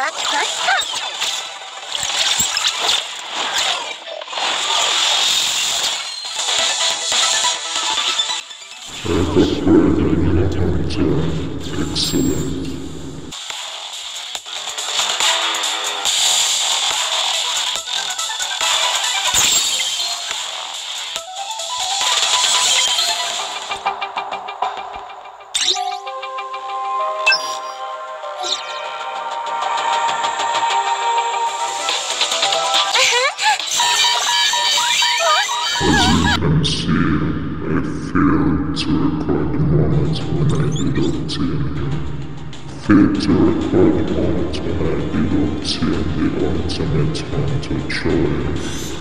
Ha! Have a burden hunter. Excellent. Failed to record the moment when I did obtain Failed to record the moment when I did obtain the ultimate hunter choice.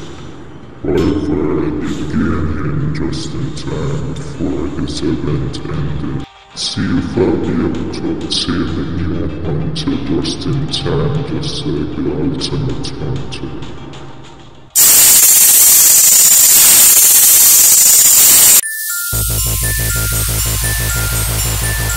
However, I did gain him just in time before his event ended. See if I'll be able to obtain the new hunter just in time, just like the ultimate hunter. Thank you.